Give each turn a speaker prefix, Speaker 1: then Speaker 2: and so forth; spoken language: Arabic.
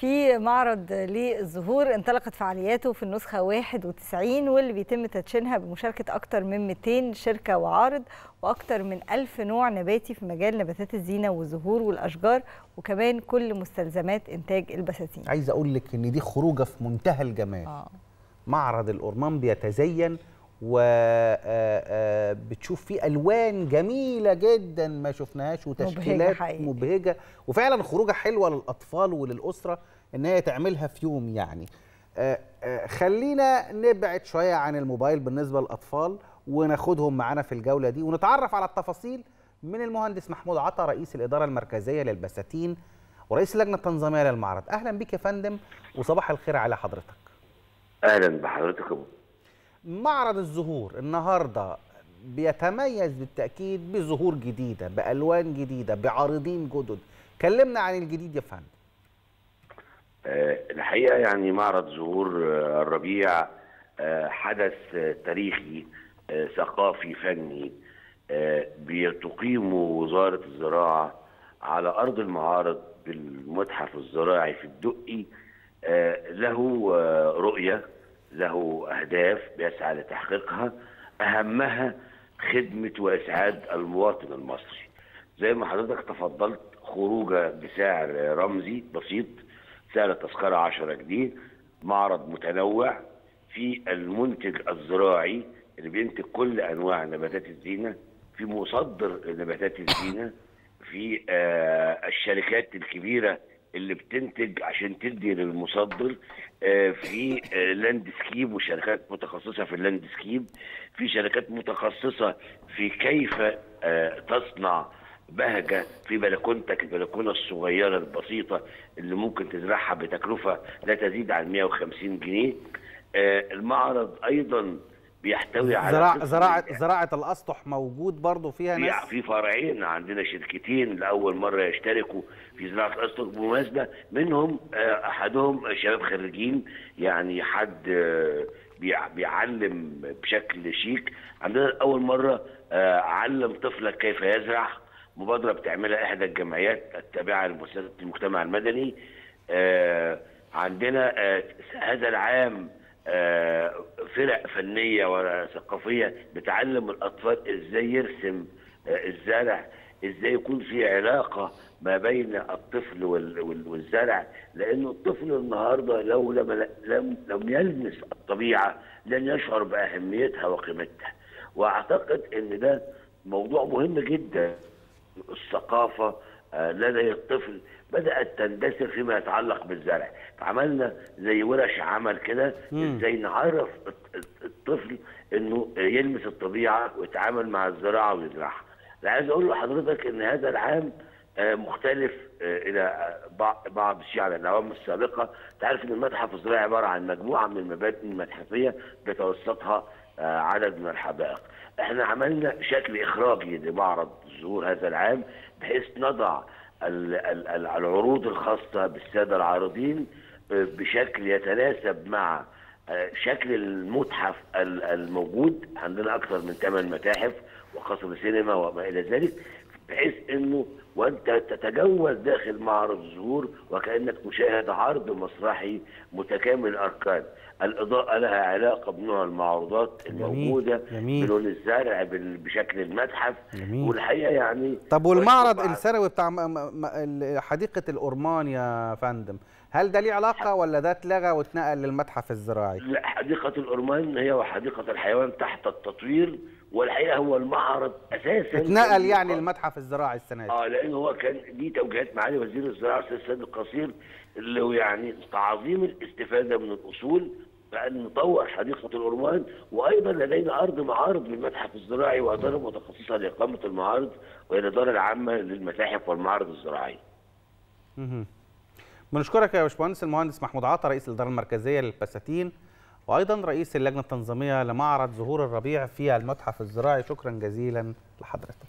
Speaker 1: في معرض للزهور انطلقت فعالياته في النسخة 91 واللي بيتم تدشينها بمشاركة أكثر من 200 شركة وعارض وأكثر من 1000 نوع نباتي في مجال نباتات الزينة والزهور والأشجار وكمان كل مستلزمات إنتاج البساتين
Speaker 2: عايز أقول لك إن دي خروجة في منتهى الجمال آه. معرض الأورمان بيتزين وبتشوف فيه ألوان جميلة جدا ما شفناهاش وتشكيلات مبهجة, مبهجة. وفعلا خروجة حلوة للأطفال وللأسرة إن هي تعملها في يوم يعني. خلينا نبعد شوية عن الموبايل بالنسبة للأطفال وناخدهم معانا في الجولة دي ونتعرف على التفاصيل من المهندس محمود عطا رئيس الإدارة المركزية للبساتين ورئيس اللجنه التنظيميه للمعرض. أهلا بك يا فندم وصباح الخير على حضرتك.
Speaker 3: أهلا بحضرتك أبو.
Speaker 2: معرض الزهور النهارده بيتميز بالتأكيد بزهور جديدة بألوان جديدة بعارضين جدد. كلمنا عن الجديد يا فندم.
Speaker 3: أه الحقيقة يعني معرض زهور الربيع أه حدث تاريخي ثقافي فني بتقيمه وزارة الزراعة على أرض المعارض بالمتحف الزراعي في الدقي له رؤية له أهداف بيسعى لتحقيقها. أهمها خدمة وإسعاد المواطن المصري. زي ما حضرتك تفضلت خروجة بسعر رمزي بسيط سعر التذكرة 10 جنيه معرض متنوع في المنتج الزراعي اللي بينتج كل أنواع نباتات الزينة في مصدر نباتات الزينة في آه الشركات الكبيرة اللي بتنتج عشان تدي للمصدر في landscape وشركات متخصصة في ال landscape في شركات متخصصة في كيف تصنع بهجة. في بلكونتك البلكونة الصغيرة البسيطة اللي ممكن تزرعها بتكلفة لا تزيد عن 150 جنيه. المعرض أيضا بيحتوي على
Speaker 2: زراعة زراعة زراعة الأسطح موجود برضه فيها ناس؟
Speaker 3: في فرعين عندنا شركتين لأول مرة يشتركوا في زراعة الأسطح بمناسبة منهم أحدهم شباب خريجين يعني حد بيعلم بشكل شيك. عندنا أول مرة علم طفلك كيف يزرع مبادرة بتعملها إحدى الجمعيات التابعة لمؤسسة المجتمع المدني. عندنا هذا العام فرق فنية وثقافية بتعلم الأطفال إزاي يرسم الزرع إزاي يكون في علاقة ما بين الطفل والزرع لأنه الطفل النهارده لو لم لم لم يلمس الطبيعة لن يشعر بأهميتها وقيمتها. وأعتقد إن ده موضوع مهم جدا الثقافة لدى الطفل بدأت تندثر فيما يتعلق بالزرع. فعملنا زي ورش عمل كده إزاي نعرف الطفل انه يلمس الطبيعة ويتعامل مع الزراعة ويزرعها. عايز أقول لحضرتك إن هذا العام مختلف إلى بعض الشيء عن الاعوام السابقة. تعرف إن المتحف الزراعي عبارة عن مجموعة من المباني المتحفية بيتوسطها عدد من الحدائق إحنا عملنا شكل إخراجي لمعرض الزهور هذا العام بحيث نضع العروض الخاصة بالسادة العارضين بشكل يتناسب مع شكل المتحف الموجود عندنا أكثر من ثمان متاحف وقصر سينما وما إلى ذلك بحيث أنه وأنت تتجول داخل معرض الزهور وكأنك مشاهد عرض مسرحي متكامل الأركان. الإضاءة لها علاقة بنوع المعروضات الموجودة
Speaker 2: جميل.
Speaker 3: بلون الزرع بشكل المتحف جميل. والحقيقة يعني
Speaker 2: طب والمعرض السنوي بتاع حديقة الأورمان يا فندم هل ده ليه علاقة ولا ده اتلغى واتنقل للمتحف الزراعي؟
Speaker 3: لا حديقة الأورمان هي وحديقة الحيوان تحت التطوير والحقيقة هو المعرض أساسا
Speaker 2: اتنقل يعني المتحف الزراعي السنة دي
Speaker 3: آه لأن هو كان دي توجيهات معالي وزير الزراعة الاستاذ سيد القصير اللي هو يعني تعظيم الاستفادة من الأصول بان نطور حديقه الأورمان وأيضا لدينا ارض معارض للمتحف الزراعي واداره متخصصه لاقامه المعارض وهي الاداره العامة للمتاحف والمعارض الزراعية.
Speaker 2: بنشكرك يا باشمهندس المهندس محمود عطا رئيس الإدارة المركزية للبساتين وأيضا رئيس اللجنة التنظيمية لمعرض زهور الربيع في المتحف الزراعي. شكرا جزيلا لحضرتك.